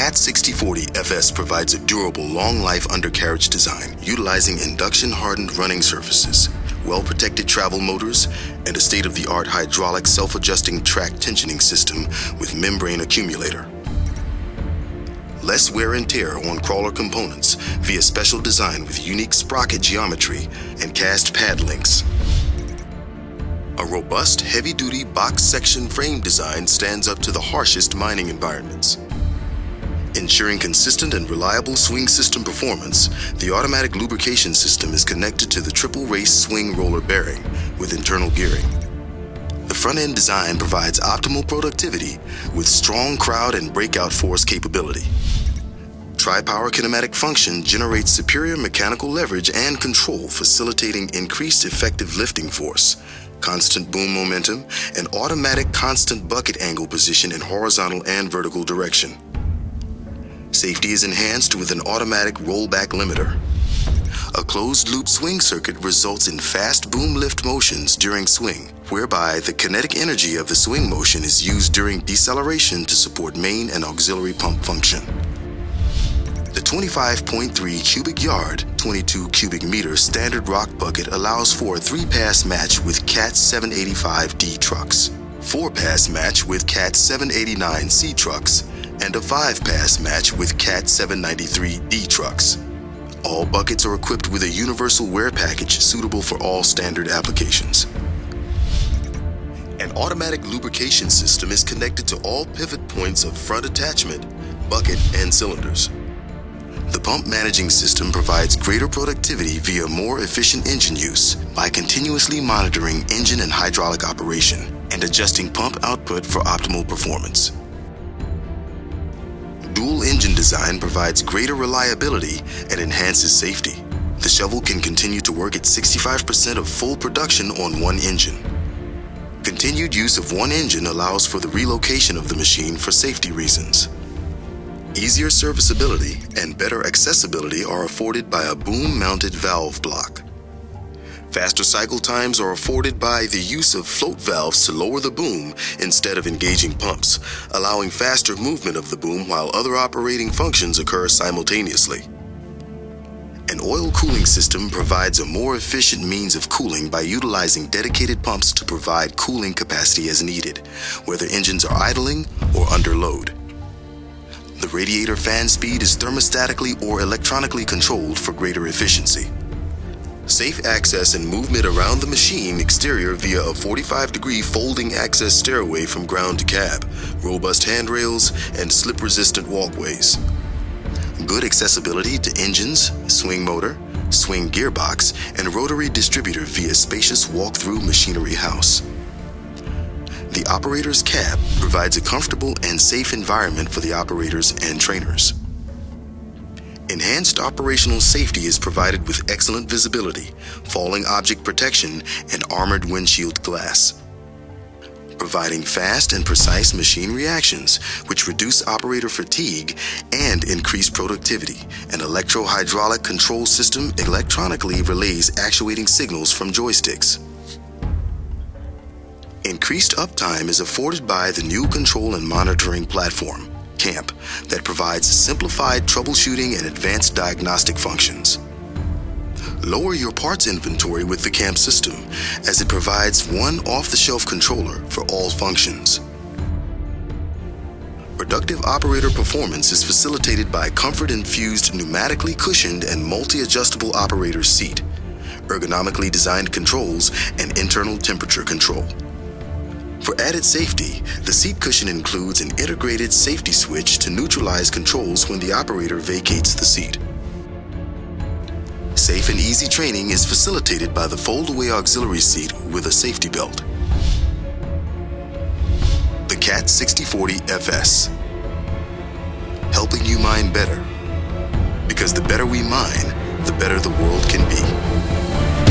CAT 6040 FS provides a durable, long life undercarriage design utilizing induction hardened running surfaces, well protected travel motors, and a state of the art hydraulic self adjusting track tensioning system with membrane accumulator. Less wear and tear on crawler components via special design with unique sprocket geometry and cast pad links. A robust, heavy-duty box section frame design stands up to the harshest mining environments. Ensuring consistent and reliable swing system performance, the automatic lubrication system is connected to the triple race swing roller bearing with internal gearing. The front-end design provides optimal productivity with strong crowd and breakout force capability. Tri-power kinematic function generates superior mechanical leverage and control facilitating increased effective lifting force constant boom momentum, and automatic constant bucket angle position in horizontal and vertical direction. Safety is enhanced with an automatic rollback limiter. A closed-loop swing circuit results in fast boom lift motions during swing, whereby the kinetic energy of the swing motion is used during deceleration to support main and auxiliary pump function. The 25.3 cubic yard, 22 cubic meter standard rock bucket allows for a three-pass match with CAT 785D trucks, four-pass match with CAT 789C trucks, and a five-pass match with CAT 793D trucks. All buckets are equipped with a universal wear package suitable for all standard applications. An automatic lubrication system is connected to all pivot points of front attachment, bucket, and cylinders. The pump managing system provides greater productivity via more efficient engine use by continuously monitoring engine and hydraulic operation and adjusting pump output for optimal performance. Dual engine design provides greater reliability and enhances safety. The shovel can continue to work at 65% of full production on one engine. Continued use of one engine allows for the relocation of the machine for safety reasons. Easier serviceability and better accessibility are afforded by a boom-mounted valve block. Faster cycle times are afforded by the use of float valves to lower the boom instead of engaging pumps, allowing faster movement of the boom while other operating functions occur simultaneously. An oil cooling system provides a more efficient means of cooling by utilizing dedicated pumps to provide cooling capacity as needed, whether engines are idling or under load. The radiator fan speed is thermostatically or electronically controlled for greater efficiency. Safe access and movement around the machine exterior via a 45 degree folding access stairway from ground to cab, robust handrails, and slip resistant walkways. Good accessibility to engines, swing motor, swing gearbox, and rotary distributor via spacious walk-through machinery house. The operator's cab provides a comfortable and safe environment for the operators and trainers. Enhanced operational safety is provided with excellent visibility, falling object protection, and armored windshield glass. Providing fast and precise machine reactions, which reduce operator fatigue and increase productivity. An electro-hydraulic control system electronically relays actuating signals from joysticks. Increased uptime is afforded by the new control and monitoring platform, CAMP, that provides simplified troubleshooting and advanced diagnostic functions. Lower your parts inventory with the CAMP system, as it provides one off-the-shelf controller for all functions. Productive operator performance is facilitated by comfort-infused pneumatically cushioned and multi-adjustable operator seat, ergonomically designed controls, and internal temperature control. For added safety, the seat cushion includes an integrated safety switch to neutralize controls when the operator vacates the seat. Safe and easy training is facilitated by the fold-away auxiliary seat with a safety belt. The CAT 6040 FS. Helping you mine better. Because the better we mine, the better the world can be.